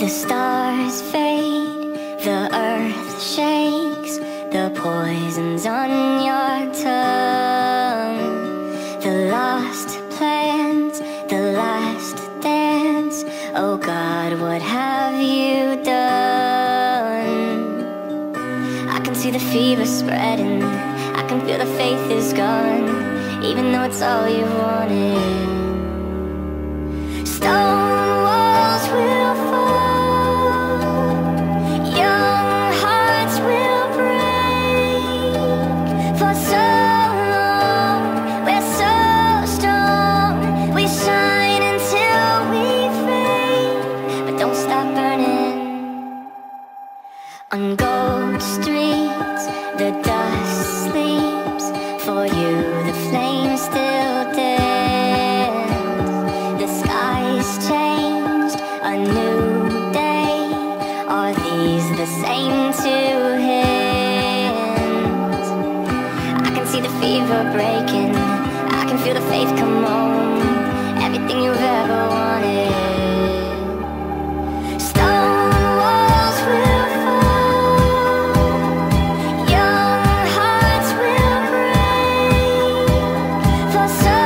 The stars fade, the earth shakes, the poison's on your tongue. The lost plans, the last dance. Oh God, what have you done? I can see the fever spreading, I can feel the faith is gone, even though it's all you wanted. Stone On gold streets, the dust sleeps. For you, the flame still see the fever breaking. I can feel the faith come home. Everything you've ever wanted. Stone walls will fall. Young hearts will break. For some.